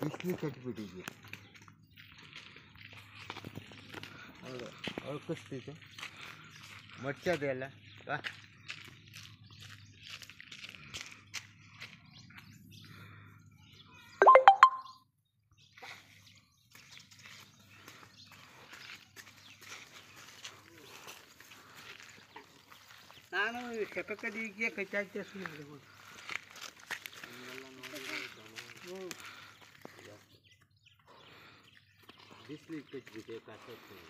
ಬಿಸಿಲು ಕಟ್ಬಿಟ್ಟಿದ್ಯಾ ಹೌದು ಅವ್ರು ಕಷ್ಟಿತ್ತು ಮಡ್ಚೋದೆಲ್ಲ ಬಾ ನಾನು ಕೆಪಕದಿಗೆ ಕಚ್ಚಾಕ್ತೆ ಸುಮ್ಮನೆ ಹ್ಞೂ इसलिए कुछ भी बेकार सकते हैं।